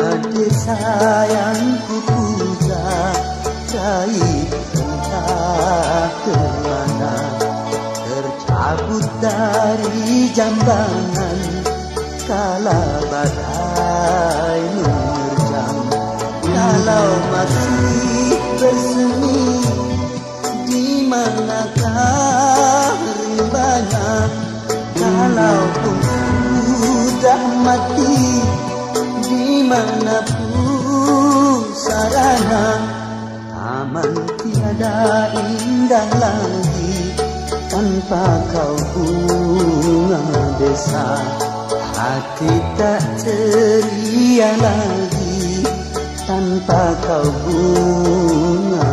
Desa yang puja Jai entah ke mana. Tercabut dari jambangan Kala badai menerjang. Kalau masih bersemi Di manakah rimbanya Kalaupun sudah mati mana sarana Taman tiada indah lagi Tanpa kau bunga desa. Hati tak ceria lagi Tanpa kau bunga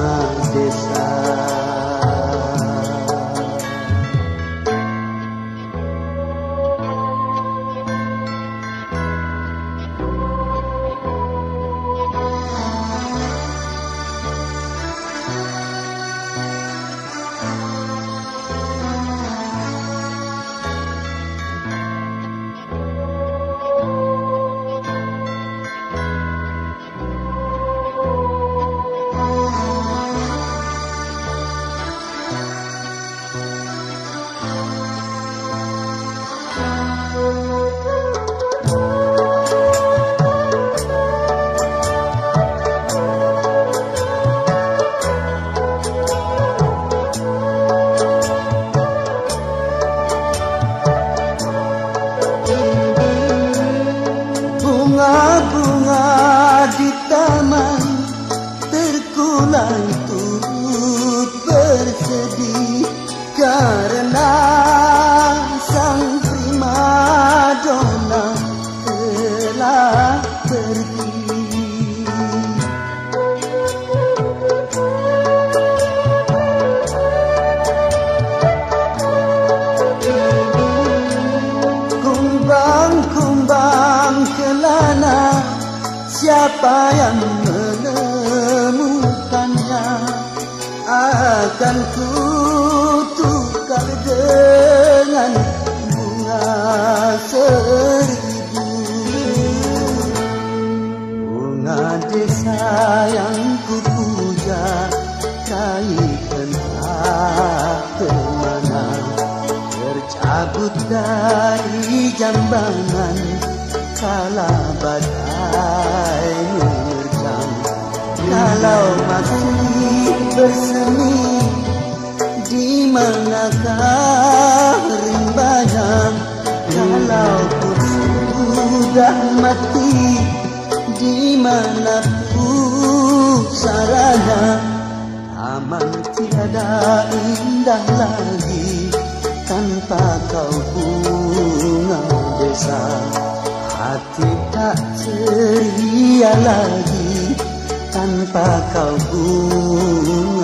bersemi. Di manakah rimbanya Kalau pun sudah mati di mana sarana? Aman tiada indah lagi tanpa kau bunga desa. Hati tak ceria lagi tanpa kau bunga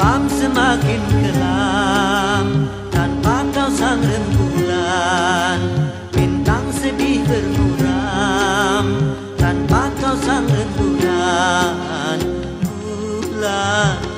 malam semakin kelam tanpa kau sang rembulan. Bintang sedih bermuram tanpa kau sang rembulan. Bulan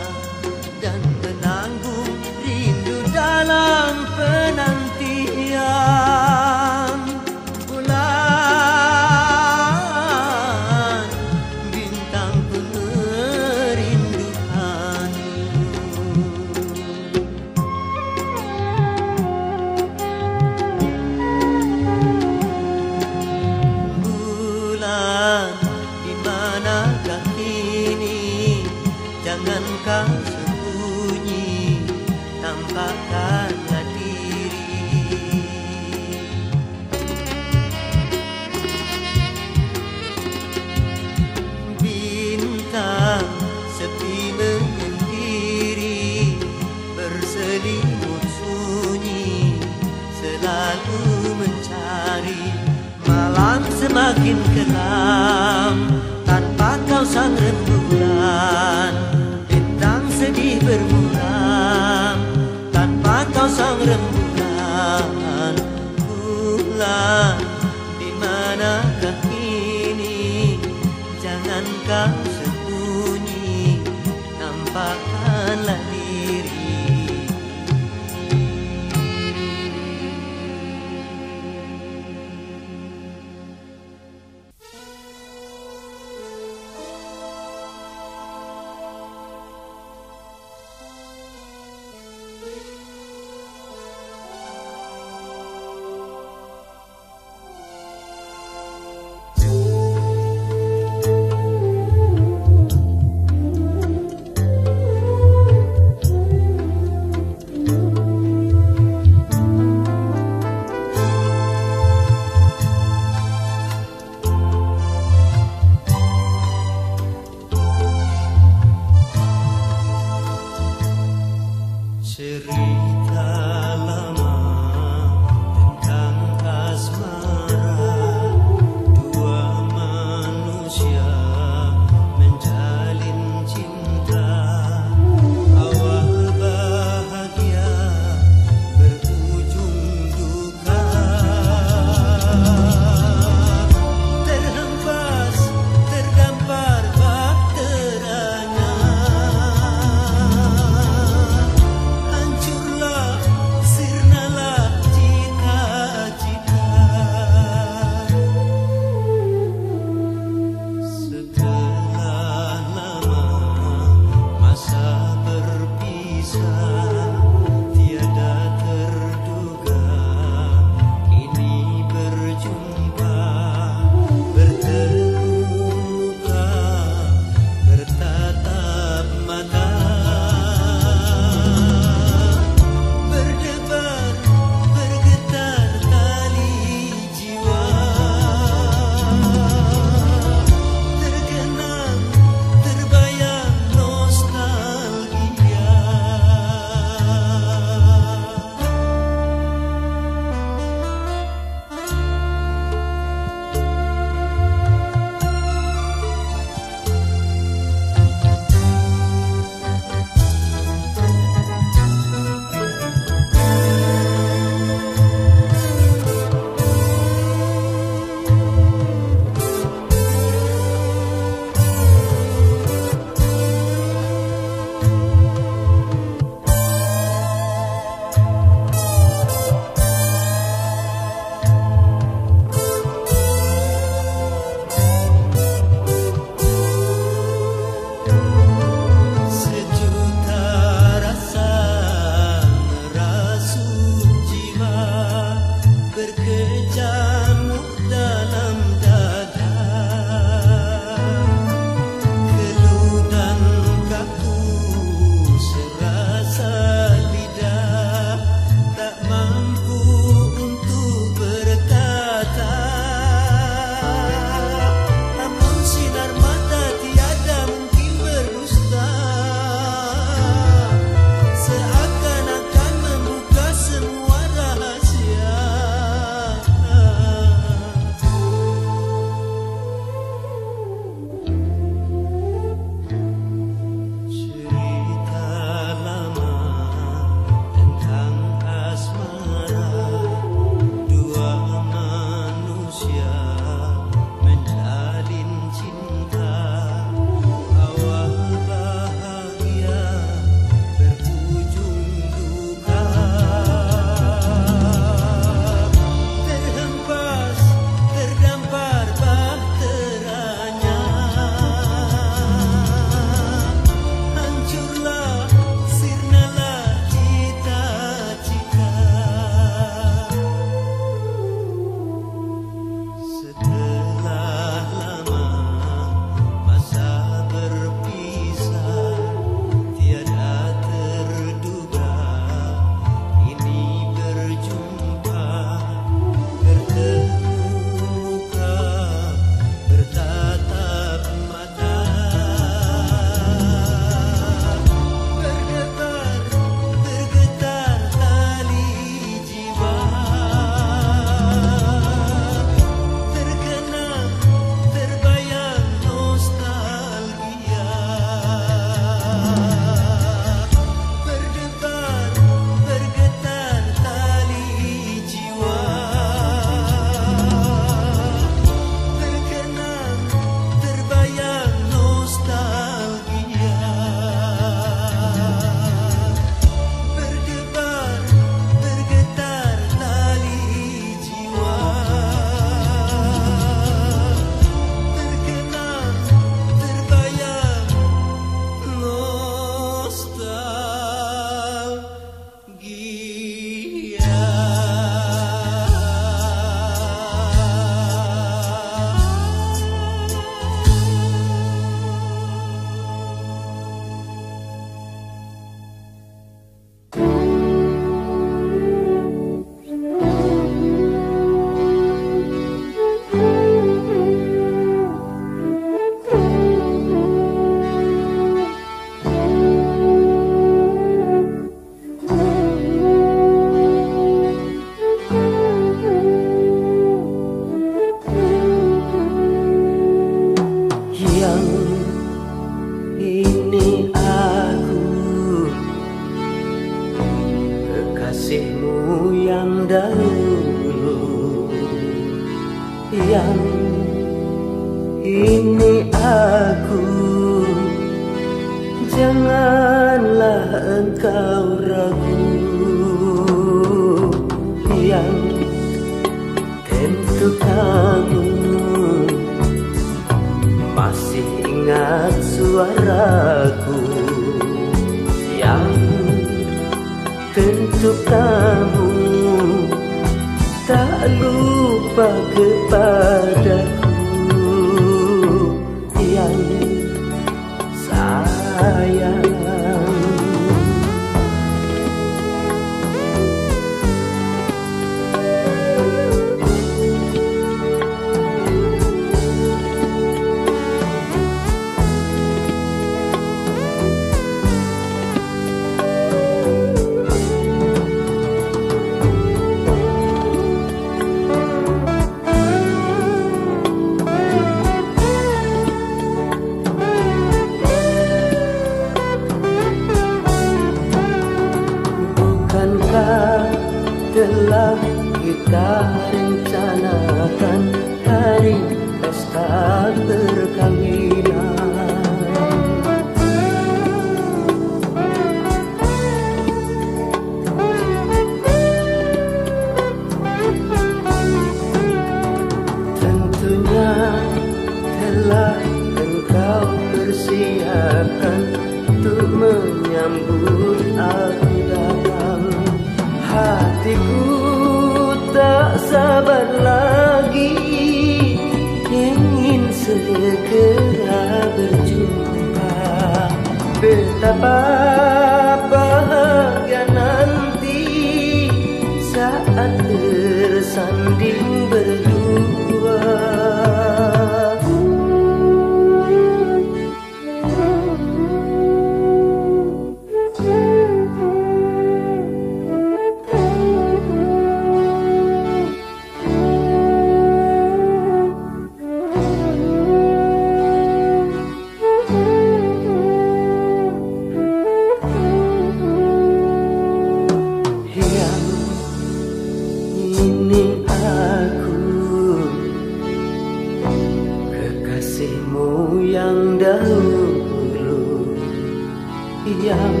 Yang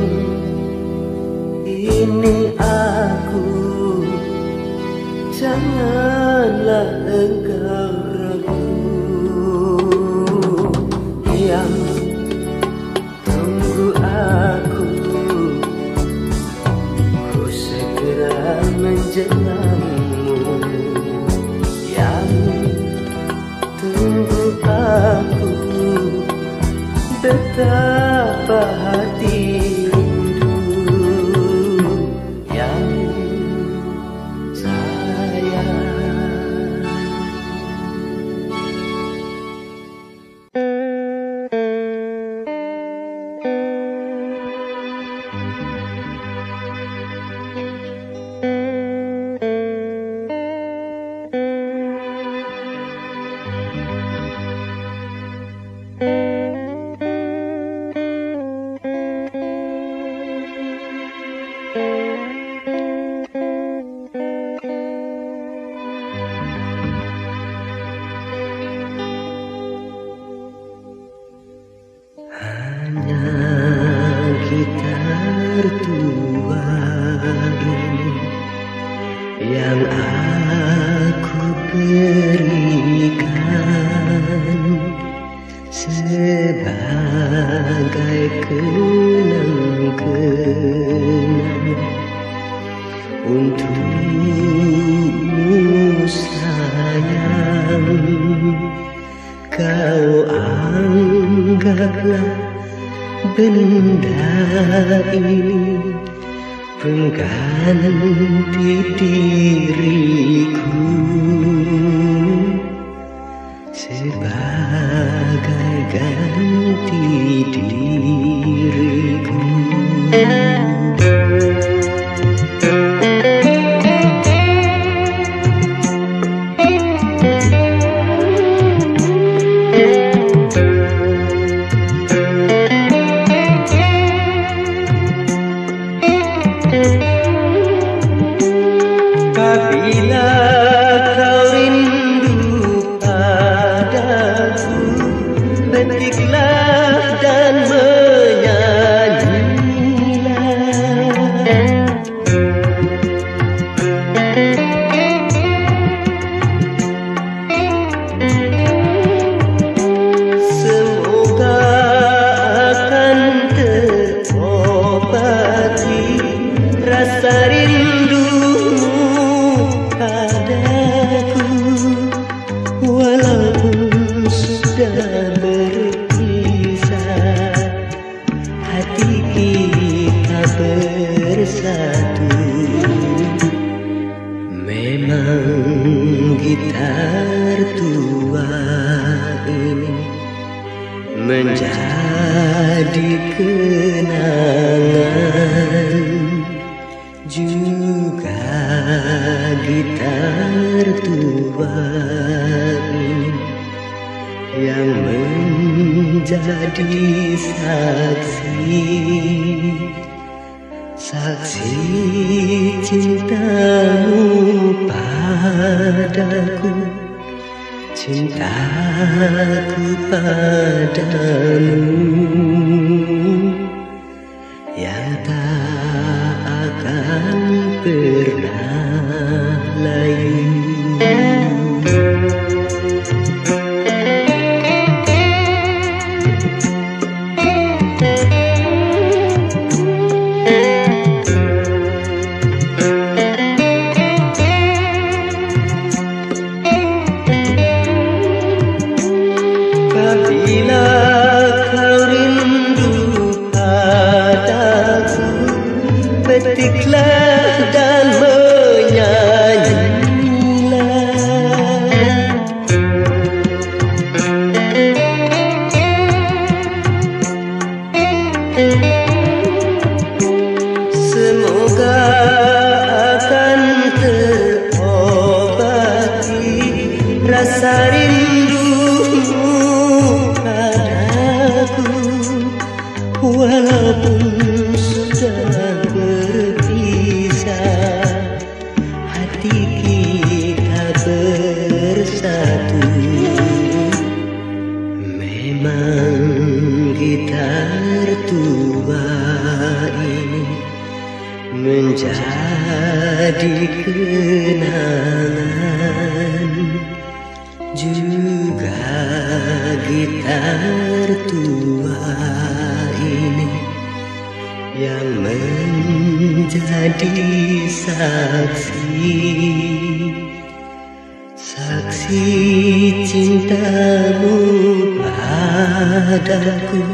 Ini aku. Janganlah engkau ragu. Yang Tunggu aku. Ku segera menjelangmu Yang Tunggu aku. Betapa kau anggaplah benda ini pengganti diriku sebagai ganti diriku jadi saksi. Saksi cintamu padaku. Cintaku padamu. jadi kenangan. Juga gitar tua ini yang menjadi saksi. Saksi cintamu padaku.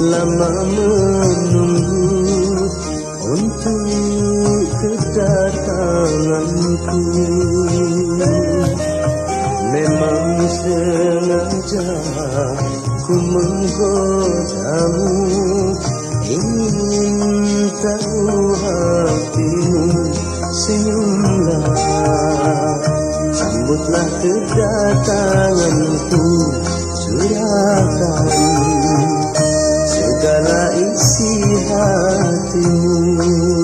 lama menunggu untuk kedatanganku memang sengaja ku menggodamu ingin tahu hatimu senyumlah sambutlah kedatanganku suratan kasih hatimu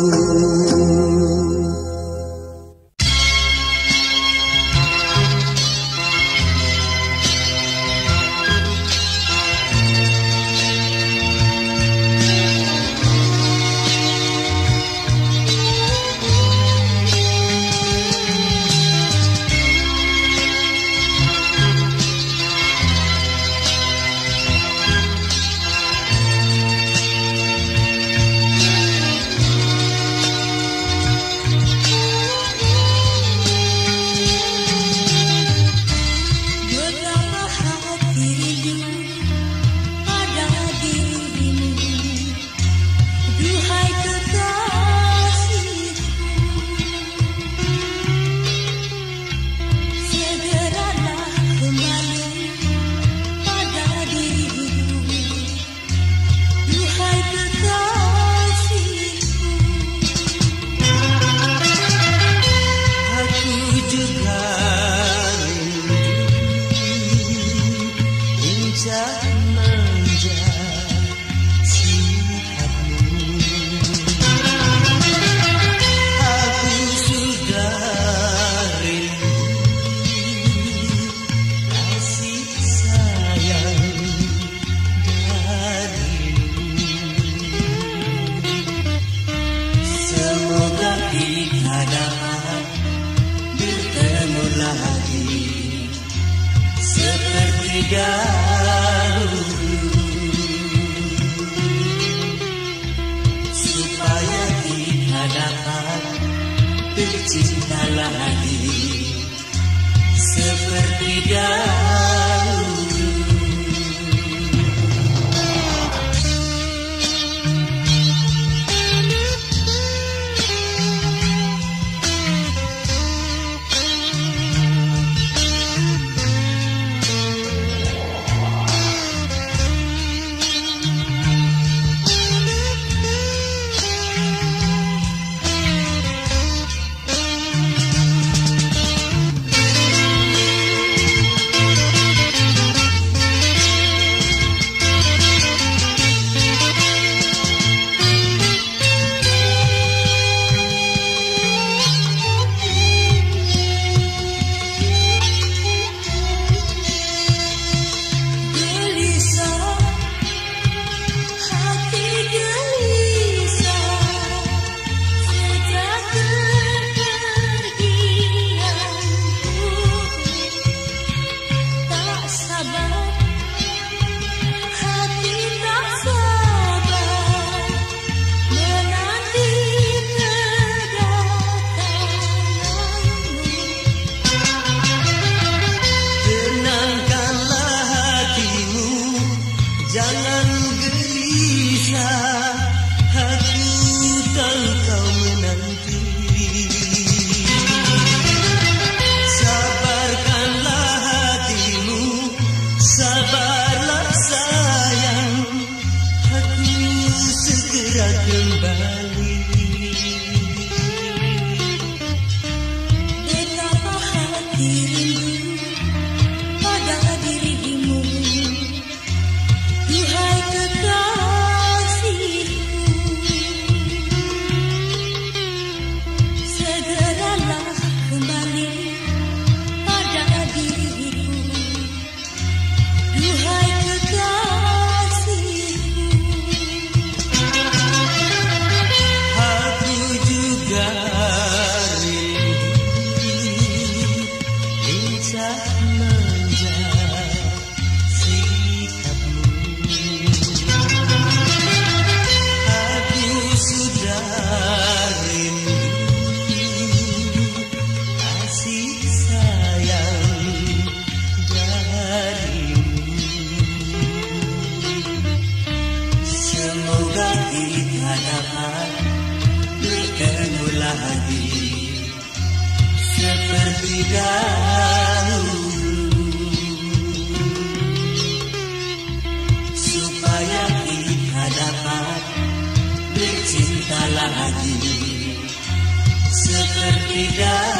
hatimu lagi. Seperti dahulu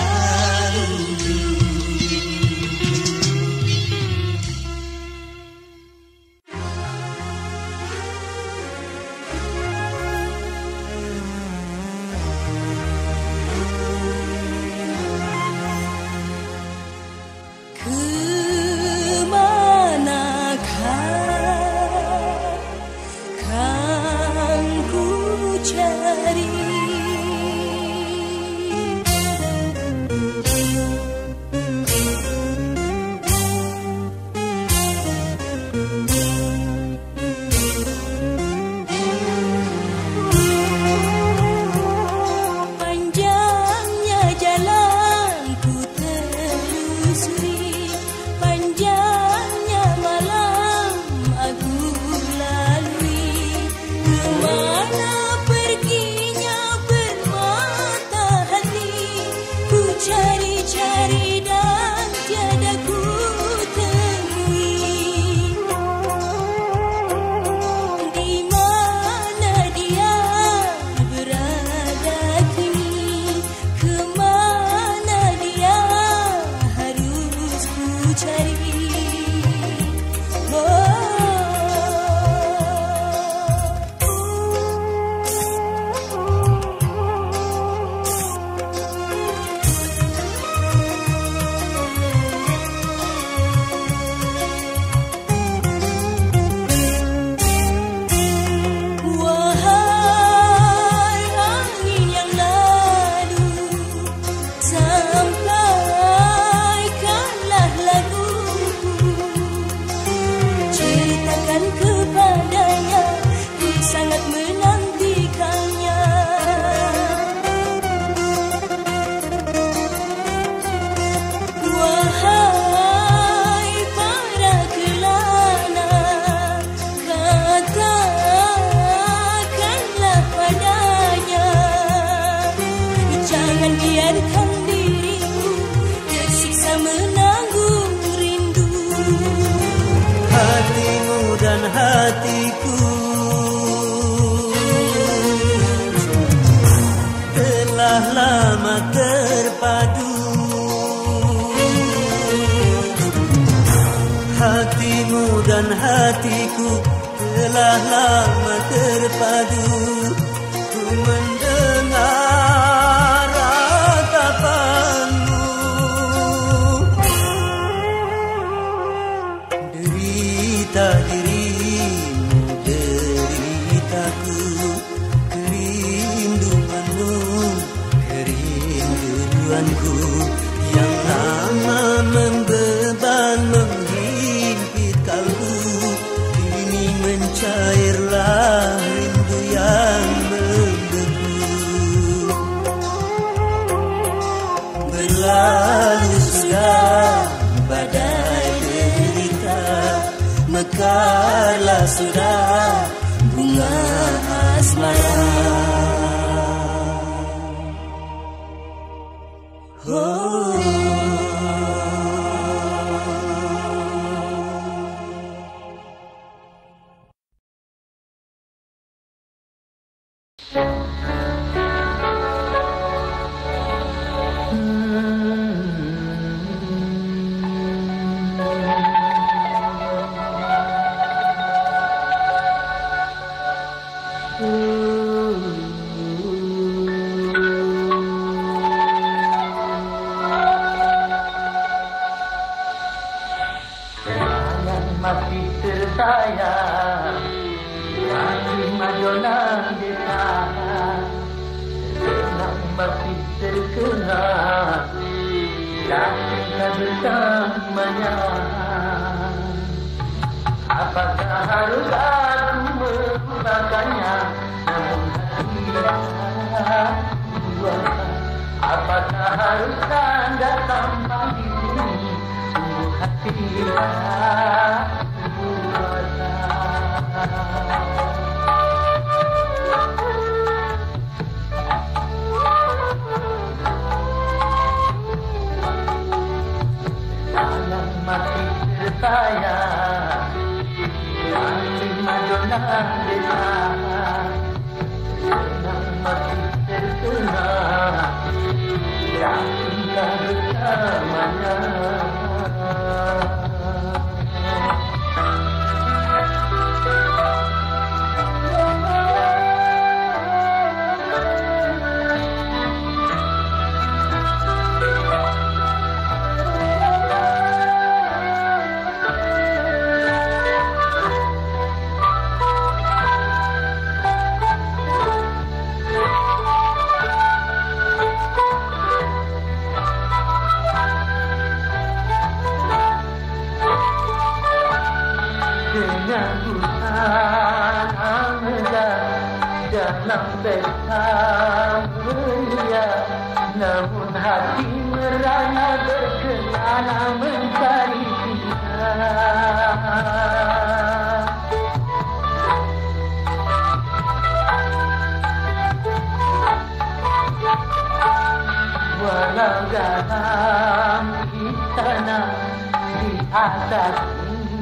atas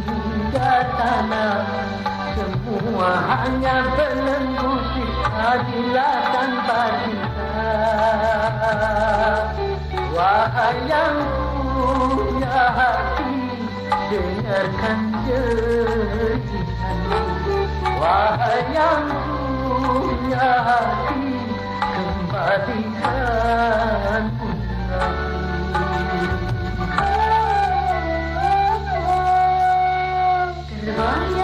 hingga tanah semua hanya belenggu adilah tanpa cinta. Wahai yang punya hati dengarkan ceritakan wahai yang punya hati kembalikan Olha